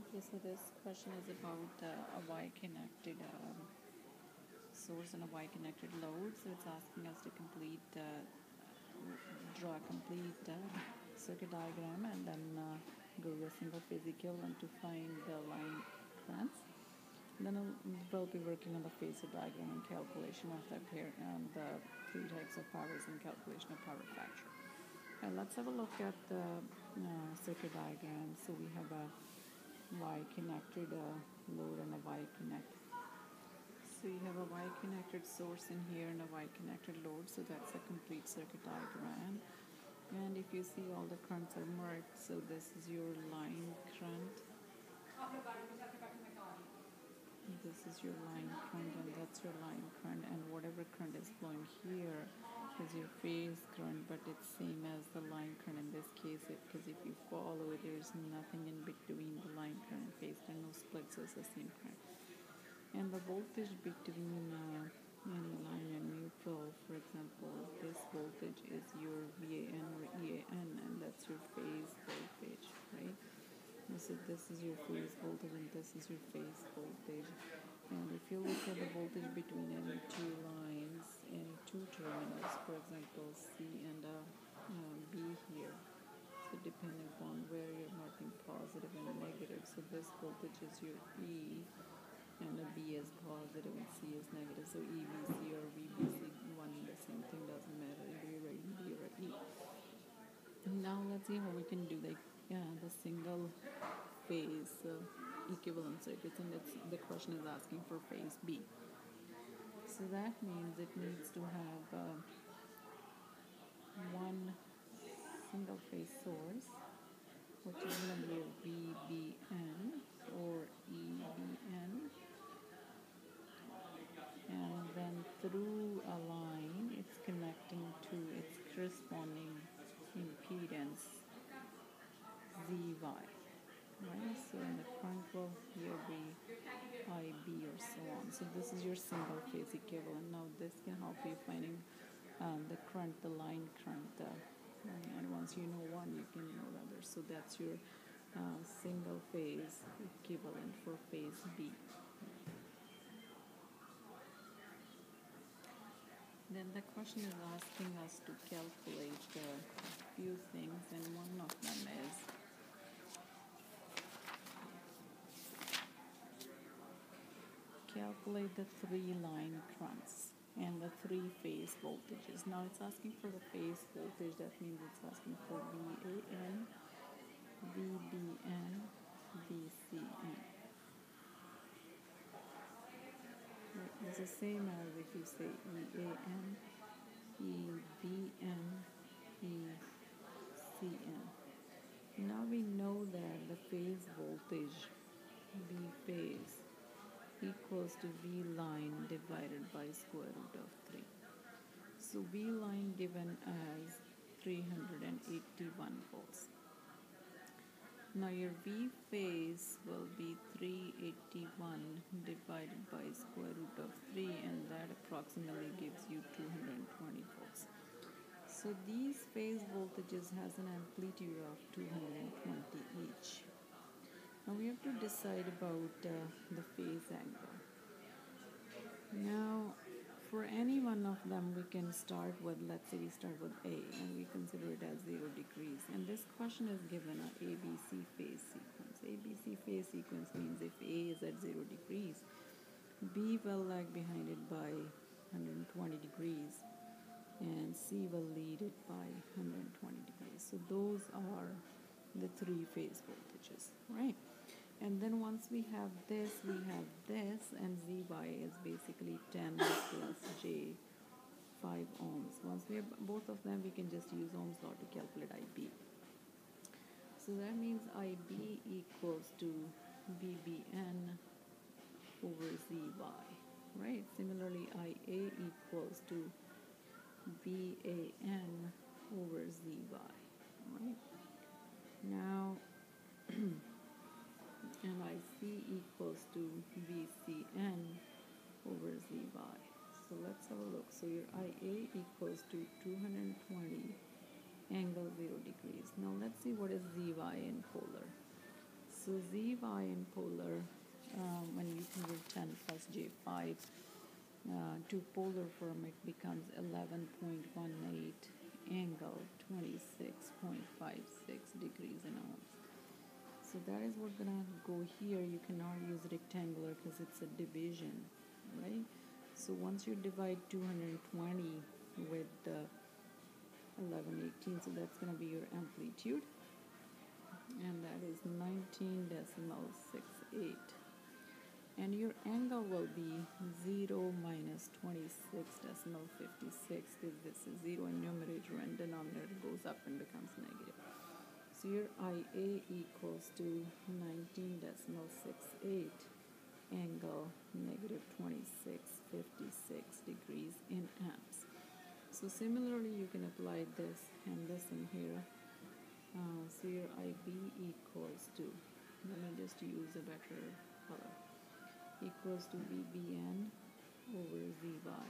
Okay, so this question is about uh, a Y-connected um, source and a Y-connected load. So it's asking us to complete, uh, draw a complete uh, circuit diagram and then uh, go to a single phase equivalent to find the line currents. Then we'll be working on the phasor diagram and calculation of the pair and the three types of powers and calculation of power factor. And let's have a look at the uh, circuit diagram. So we have a Y connected uh, load and a Y connect. So you have a Y connected source in here and a Y connected load. So that's a complete circuit diagram. And if you see all the currents are marked, so this is your line current. This is your line current and that's your line current and whatever current is flowing here is your phase current but it's same as the line current in this case because if you follow it there's nothing in between the line current and phase current no splits so the same current and the voltage between uh, any line and neutral for example this voltage is your VAN or EAN and that's your phase voltage right? So this is your phase voltage and this is your phase voltage. And if you look at the voltage between any two lines, two terminals, for example, C and uh, uh, B here, so depending upon where you're marking positive and negative, so this voltage is your E, and the B is positive and C is negative, so EBC or VBC, one the same thing, doesn't matter if you're writing B or E. Now let's see how we can do the, yeah, the single phase. Uh, equivalent circuits and it's, the question is asking for phase B. So that means it needs to have uh, one single phase source which is going to be VBN or EBN and then through a line it's connecting to its corresponding impedance ZY right? So in the current will here be IB or so on. So this is your single phase equivalent. Now this can help you finding um, the current, the line current. Uh, and once you know one, you can know the other. So that's your uh, single phase equivalent for phase B. Then the question is asking us to calculate a few things, and one of them is calculate the three line currents and the three phase voltages. Now it's asking for the phase voltage, that means it's asking for VAN, VBN, VCN. It's the same as if you say EAN, EBN, ECN. Now we know that the phase voltage, V phase, equals to V line divided by square root of 3. So V line given as 381 volts. Now your V phase will be 381 divided by square root of 3 and that approximately gives you 220 volts. So these phase voltages has an amplitude of 220 each. Now we have to decide about uh, the phase angle. Now, for any one of them, we can start with, let's say we start with A and we consider it as 0 degrees. And this question is given a ABC phase sequence. ABC phase sequence means if A is at 0 degrees, B will lag behind it by 120 degrees and C will lead it by 120 degrees. So those are the three phase voltages, right? And then once we have this we have this and zy is basically 10 plus j 5 ohms. Once we have both of them we can just use ohms law to calculate ib so that means ib equals to vbn over zy right? Similarly ia equals to van over zy right? Now and IC equals to VCN over ZY. So let's have a look. So your IA equals to 220 angle 0 degrees. Now let's see what is ZY in polar. So Zy in polar, uh, when you convert 10 plus J5 uh, to polar form, it becomes 11.18 angle 26.56 degrees in ohms. So that is we're gonna go here. You cannot use rectangular because it's a division, right? So once you divide 220 with the 1118, so that's gonna be your amplitude and that is 19 decimal 68 and your angle will be 0 minus 26 decimal 56 because this is 0 in numerator and denominator goes up and becomes negative so your IA equals to 19 decimal 68 angle negative 2656 degrees in amps. So similarly you can apply this and this in here. Uh, so your IB equals to, let me just use a better color, equals to VBN over ZY.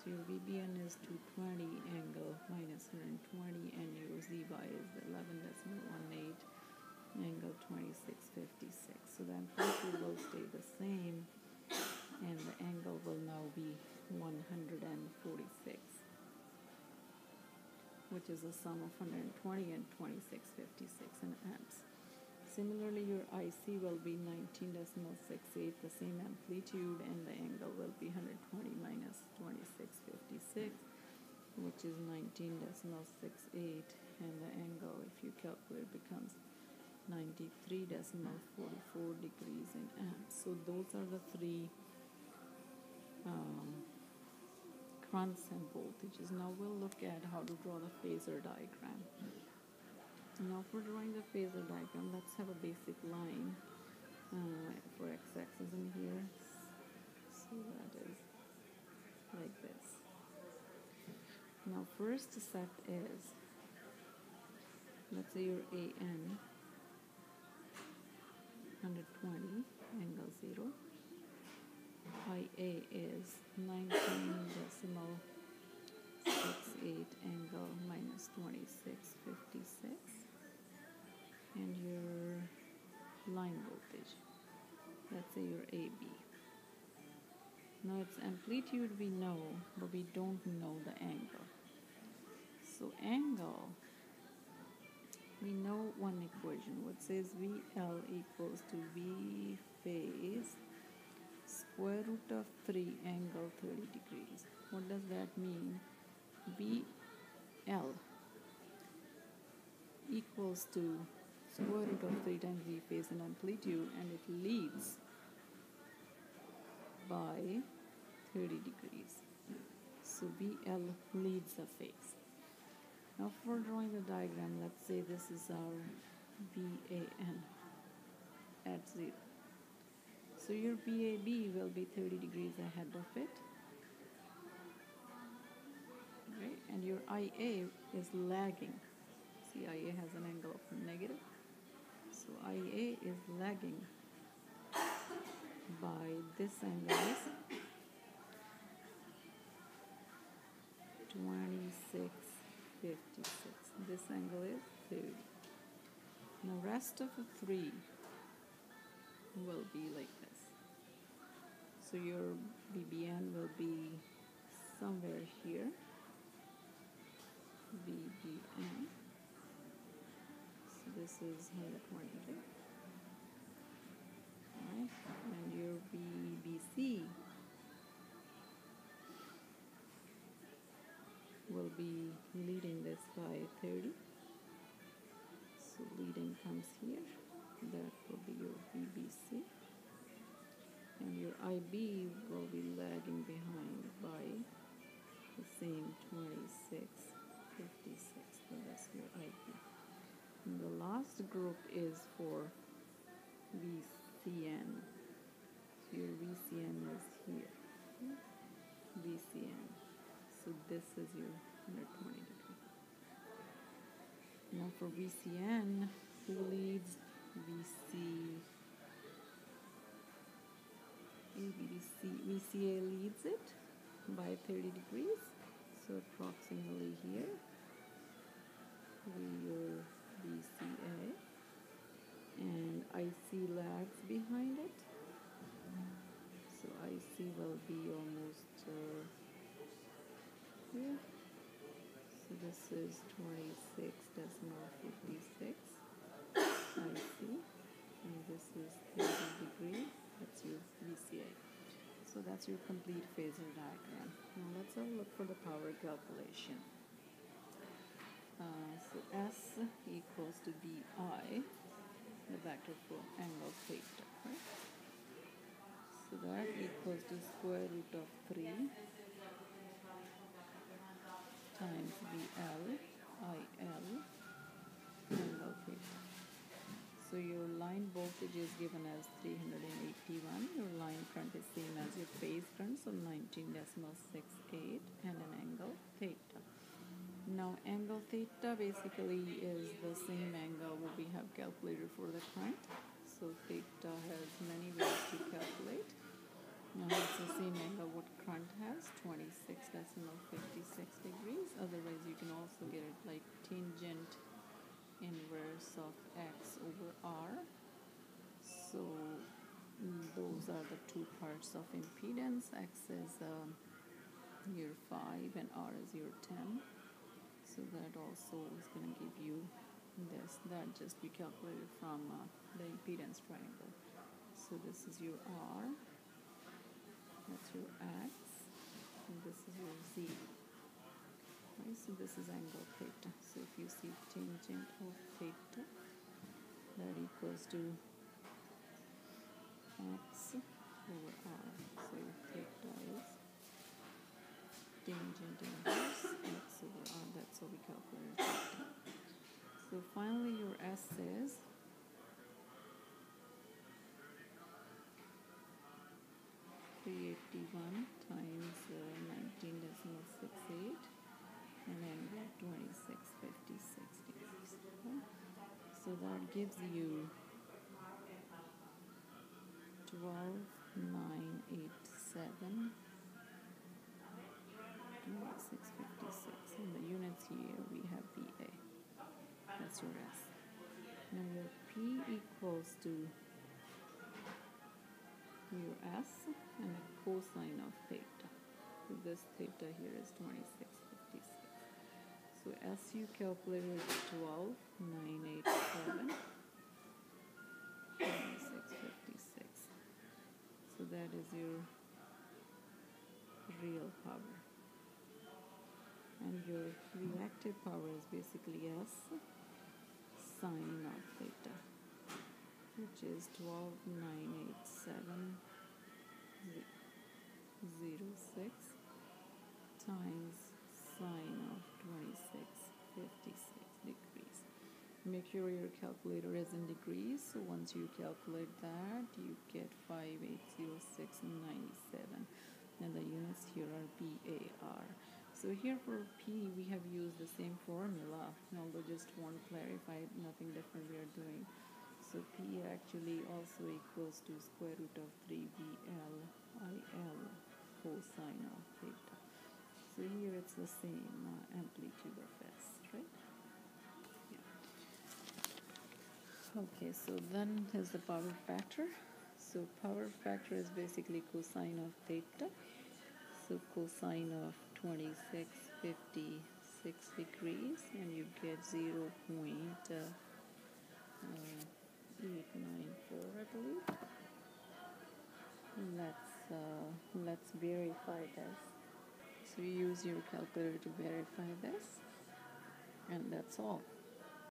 So your VBN is 220 angle minus 120 and your ZY is 11 decimal 18 angle 2656. So the amplitude will stay the same and the angle will now be 146 which is a sum of 120 and 2656 in amps. Similarly, your IC will be 19 decimal 68, the same amplitude, and the angle will be 120 minus 2656, which is 19 decimal 68, and the angle, if you calculate, becomes 93 decimal 44 degrees in amps. So those are the three um, currents and voltages. Now we'll look at how to draw the phasor diagram. Now for drawing the phasor diagram, let's have a basic line uh, for x-axis in here. So that is like this. Now first set is, let's say your AN 120 angle 0 IA is 19 decimal 68 angle minus 2656 and your line voltage let's say your AB now its amplitude we know but we don't know the angle. So angle we know one equation what says VL equals to V phase square root of 3 angle 30 degrees. What does that mean? VL equals to square root of 3 times V phase and amplitude and it leads by 30 degrees. So VL leads the phase. Now for drawing the diagram, let's say this is our VAN at 0. So your VAB will be 30 degrees ahead of it. Right? And your IA is lagging. See, IA has an angle of negative. So IA is lagging by this angle is 26, 56. This angle is 30. The rest of the three will be like this. so your VBN will be somewhere here VBN so this is 120 right and your VBC will be leading this by 30 so leading comes here that will be your VBC and your IB will be lagging behind by the same 26, 56, so that's your IB. And the last group is for VCN. So your VCN is this is your 120 degree. Now for VCN, who leads VC VCA leads it by 30 degrees so approximately here your VCA and IC lags behind it. So IC will be almost uh, here. So this is 26 decimal 56 IC and this is 30 degree. That's your VCA. So that's your complete phasor diagram. Now let's have a look for the power calculation. Uh, so S equals to BI the vector for angle theta, right? So that equals to square root of 3 times VL IL angle theta. So your line voltage is given as 381. Your line current is same as your phase current, so 19.68 and an angle theta. Now angle theta basically is the same angle what we have calculated for the current. So theta has many ways to calculate. Now it's the same angle what current has, 26 decimal 56 degrees. Otherwise you can also get it like tangent inverse of x over r. So mm, those are the two parts of impedance. X is um, your 5 and r is your 10 so that also is going to give you this that just be calculated from uh, the impedance triangle so this is your R that's your X and this is your Z right so this is angle theta so if you see tangent of theta that equals to X over R so theta is tangent inverse x over r. That's how we calculate theta. So finally your S is three eighty one times uh, nineteen decimal six eight and fifty six degrees. Okay? So that gives you twelve nine eight seven. 656 in the units here we have VA that's your S. Now your P equals to your S and a cosine of theta. So this theta here is 2656 so S you calculated 12 987 2656 so that is your real power. And your reactive power is basically S sine of theta which is 12987 times sine of 2656 degrees make sure your calculator is in degrees so once you calculate that you get 5806 and 97 and the units here are VAR so here for P, we have used the same formula, although just to clarify, nothing different we are doing. So P actually also equals to square root of 3VL IL cosine of theta. Here it's the same uh, amplitude of S, right? Yeah. Okay, so then is the power factor. So power factor is basically cosine of theta. So cosine of 2656 degrees and you get 0 uh, uh, 0.894 I believe let's uh, let's verify this you use your calculator to verify this and that's all